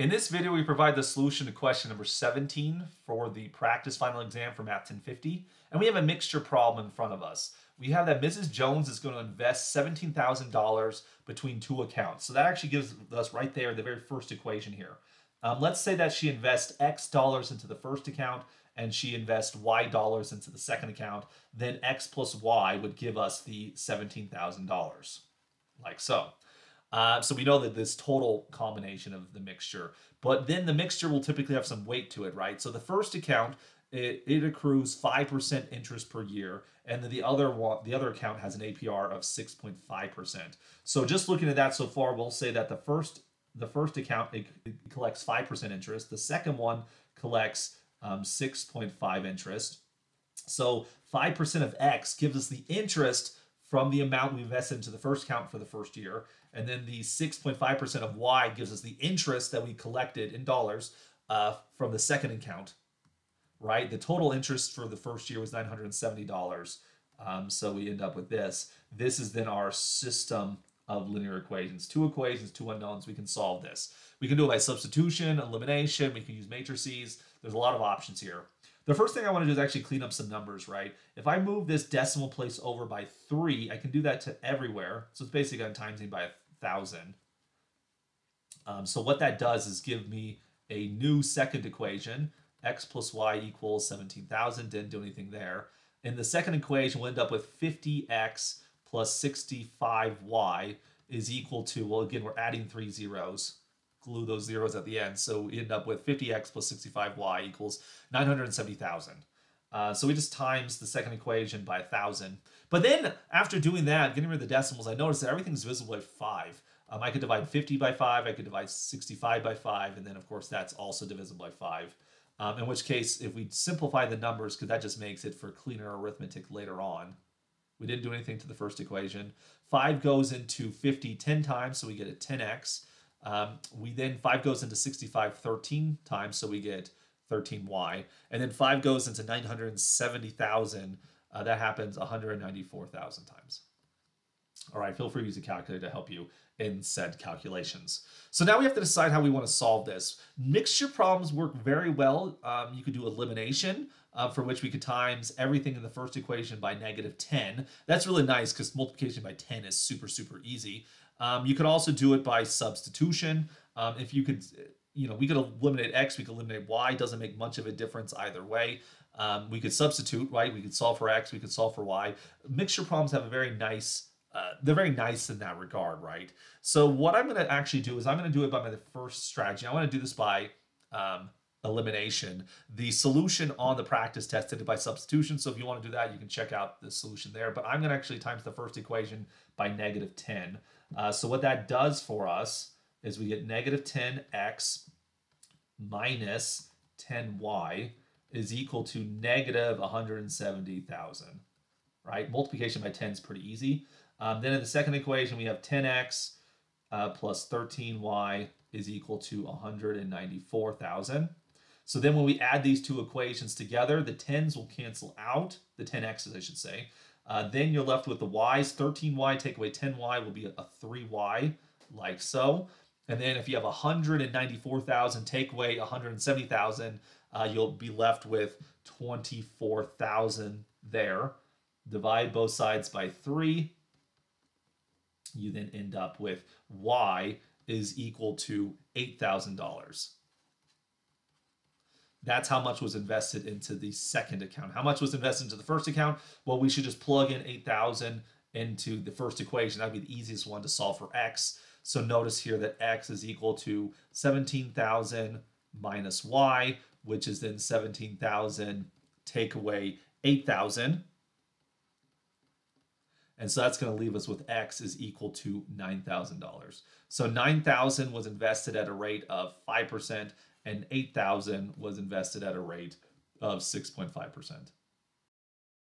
In this video, we provide the solution to question number 17 for the practice final exam for Math 1050, and we have a mixture problem in front of us. We have that Mrs. Jones is going to invest $17,000 between two accounts. So that actually gives us right there the very first equation here. Um, let's say that she invests X dollars into the first account and she invests Y dollars into the second account. Then X plus Y would give us the $17,000, like so. Uh, so we know that this total combination of the mixture, but then the mixture will typically have some weight to it, right? So the first account, it, it accrues 5% interest per year, and then the other one, the other account has an APR of 6.5%. So just looking at that so far, we'll say that the first the first account it, it collects 5% interest, the second one collects um, 6.5 interest. So 5% of X gives us the interest from the amount we invested into the first account for the first year. And then the 6.5% of Y gives us the interest that we collected in dollars uh, from the second account, right? The total interest for the first year was $970. Um, so we end up with this. This is then our system of linear equations. Two equations, two unknowns, we can solve this. We can do it by substitution, elimination, we can use matrices. There's a lot of options here. The first thing I want to do is actually clean up some numbers, right? If I move this decimal place over by 3, I can do that to everywhere. So it's basically going to times me by a 1,000. Um, so what that does is give me a new second equation. x plus y equals 17,000. Didn't do anything there. And the second equation, we'll end up with 50x plus 65y is equal to, well, again, we're adding three zeros glue those zeros at the end. So we end up with 50x plus 65y equals 970,000. Uh, so we just times the second equation by 1,000. But then after doing that, getting rid of the decimals, I noticed that everything's divisible by 5. Um, I could divide 50 by 5, I could divide 65 by 5, and then of course that's also divisible by 5. Um, in which case, if we simplify the numbers, because that just makes it for cleaner arithmetic later on, we didn't do anything to the first equation. 5 goes into 50 10 times, so we get a 10x. Um, we then 5 goes into 65 13 times, so we get 13y. And then 5 goes into 970,000. Uh, that happens 194,000 times. All right, feel free to use a calculator to help you in said calculations. So now we have to decide how we want to solve this. Mixture problems work very well. Um, you could do elimination, uh, for which we could times everything in the first equation by negative 10. That's really nice because multiplication by 10 is super, super easy. Um, you could also do it by substitution. Um, if you could, you know, we could eliminate x, we could eliminate y. Doesn't make much of a difference either way. Um, we could substitute, right? We could solve for x, we could solve for y. Mixture problems have a very nice, uh, they're very nice in that regard, right? So what I'm going to actually do is I'm going to do it by my first strategy. I want to do this by um, elimination. The solution on the practice test did it by substitution. So if you want to do that, you can check out the solution there. But I'm going to actually times the first equation by negative 10. Uh, so what that does for us is we get negative 10x minus 10y is equal to negative 170,000, right? Multiplication by 10 is pretty easy. Um, then in the second equation, we have 10x uh, plus 13y is equal to 194,000. So then when we add these two equations together, the 10s will cancel out, the 10x's I should say, uh, then you're left with the y's. 13y take away 10y will be a 3y, like so. And then if you have 194,000 take away 170,000, uh, you'll be left with 24,000 there. Divide both sides by 3. You then end up with y is equal to $8,000. That's how much was invested into the second account. How much was invested into the first account? Well, we should just plug in 8,000 into the first equation. That'd be the easiest one to solve for x. So notice here that x is equal to 17,000 minus y, which is then 17,000 take away 8,000. And so that's going to leave us with x is equal to $9,000. So 9,000 was invested at a rate of 5% and 8,000 was invested at a rate of 6.5%.